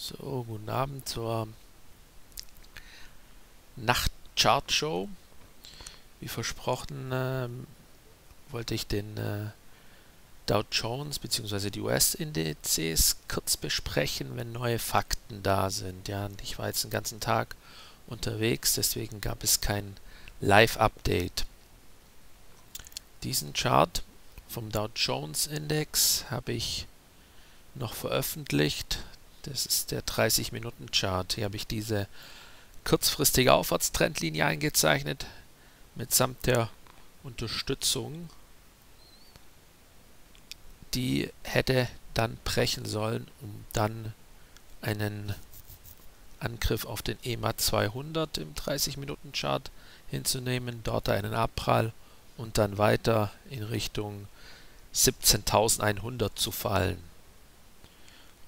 So, guten Abend zur Nacht-Chart-Show. Wie versprochen äh, wollte ich den äh, Dow Jones bzw. die US-Indizes kurz besprechen, wenn neue Fakten da sind. Ja, ich war jetzt den ganzen Tag unterwegs, deswegen gab es kein Live-Update. Diesen Chart vom Dow Jones Index habe ich noch veröffentlicht. Das ist der 30-Minuten-Chart. Hier habe ich diese kurzfristige Aufwärtstrendlinie eingezeichnet mitsamt der Unterstützung. Die hätte dann brechen sollen, um dann einen Angriff auf den EMA 200 im 30-Minuten-Chart hinzunehmen, dort einen Abprall und dann weiter in Richtung 17.100 zu fallen.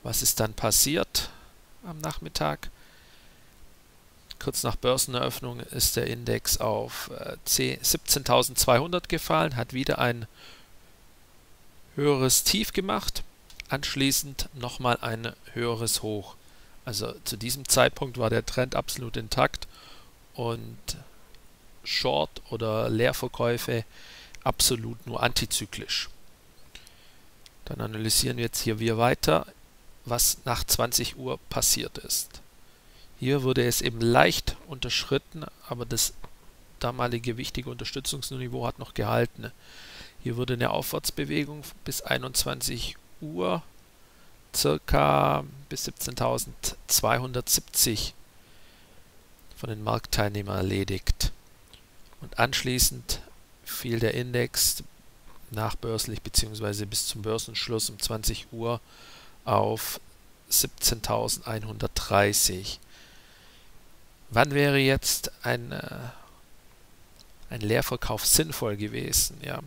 Was ist dann passiert am Nachmittag? Kurz nach Börseneröffnung ist der Index auf 17.200 äh, gefallen, hat wieder ein höheres Tief gemacht, anschließend nochmal ein höheres Hoch. Also zu diesem Zeitpunkt war der Trend absolut intakt und Short- oder Leerverkäufe absolut nur antizyklisch. Dann analysieren wir jetzt hier wieder weiter was nach 20 Uhr passiert ist. Hier wurde es eben leicht unterschritten, aber das damalige wichtige Unterstützungsniveau hat noch gehalten. Hier wurde eine Aufwärtsbewegung bis 21 Uhr circa bis 17.270 von den Marktteilnehmern erledigt. Und anschließend fiel der Index nachbörslich bzw. bis zum Börsenschluss um 20 Uhr auf 17.130. Wann wäre jetzt ein, äh, ein Leerverkauf sinnvoll gewesen? Ja.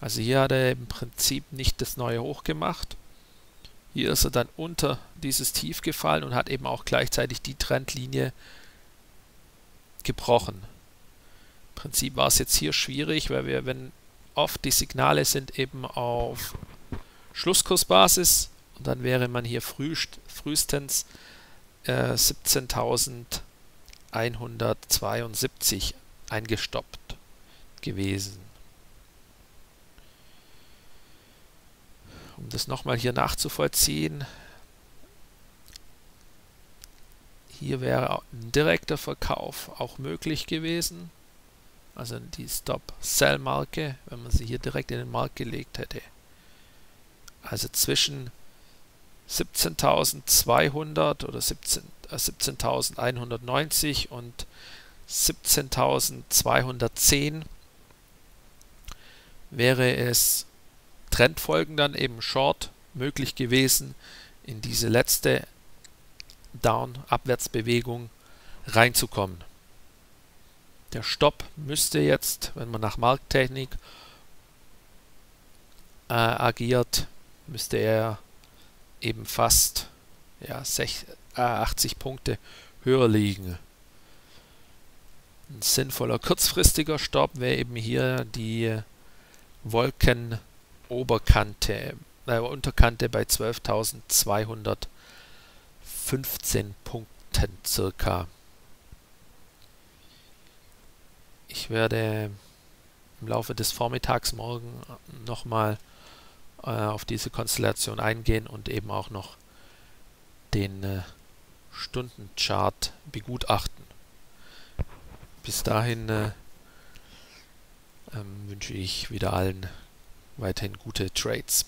Also hier hat er im Prinzip nicht das neue Hoch gemacht. Hier ist er dann unter dieses Tief gefallen und hat eben auch gleichzeitig die Trendlinie gebrochen. Im Prinzip war es jetzt hier schwierig, weil wir, wenn oft die Signale sind eben auf Schlusskursbasis und dann wäre man hier frühst, frühestens äh, 17.172 eingestoppt gewesen. Um das nochmal hier nachzuvollziehen, hier wäre ein direkter Verkauf auch möglich gewesen. Also die Stop-Sell-Marke, wenn man sie hier direkt in den Markt gelegt hätte. Also zwischen 17.200 oder 17, äh, 17.190 und 17.210 wäre es Trendfolgen dann eben Short möglich gewesen, in diese letzte Down-Abwärtsbewegung reinzukommen. Der Stopp müsste jetzt, wenn man nach Markttechnik äh, agiert, müsste er eben fast ja, 80 äh, Punkte höher liegen. Ein sinnvoller kurzfristiger Stopp wäre eben hier die Wolkenoberkante, äh, Unterkante bei 12.215 Punkten circa. Ich werde im Laufe des Vormittags morgen nochmal äh, auf diese Konstellation eingehen und eben auch noch den äh, Stundenchart begutachten. Bis dahin äh, ähm, wünsche ich wieder allen weiterhin gute Trades.